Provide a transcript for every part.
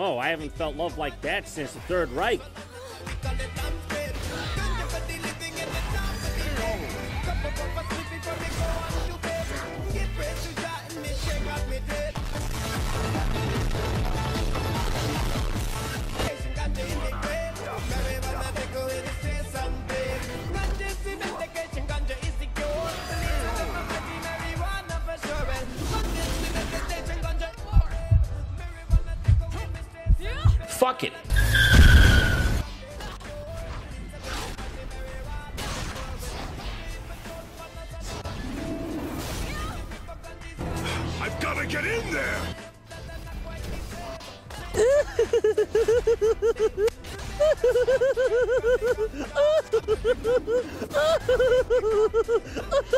Oh, I haven't felt love like that since the Third Reich. Fuck it. I've got to get in there!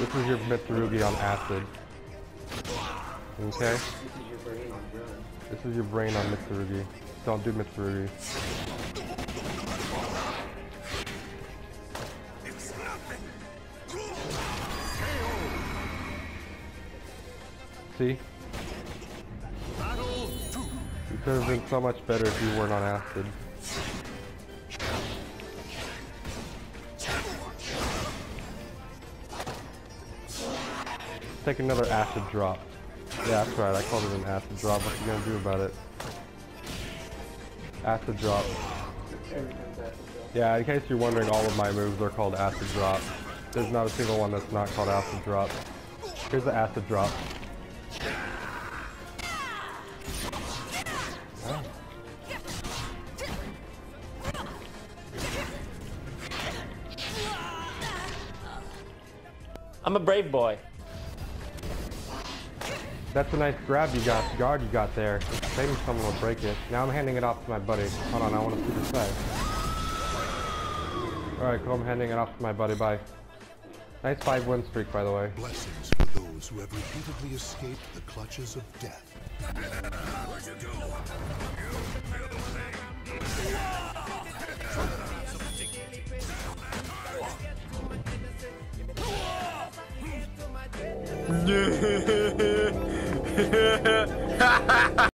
This is your Mitsurugi on acid. Okay? This is your brain on Mitsurugi. Don't do Mitsurugi. See? You could have been so much better if you weren't on acid. Take another acid drop. Yeah, that's right. I called it an acid drop. What you gonna do about it? Acid drop. Yeah, in case you're wondering, all of my moves are called acid drop. There's not a single one that's not called acid drop. Here's the acid drop. I'm a brave boy. That's a nice grab you got, guard you got there. Maybe someone will break it. Now I'm handing it off to my buddy. Hold on, I want to see this side. Alright, cool, I'm handing it off to my buddy, bye. Nice five win streak, by the way. Blessings for those who have repeatedly escaped the clutches of death. Where'd you go? You feel the thing?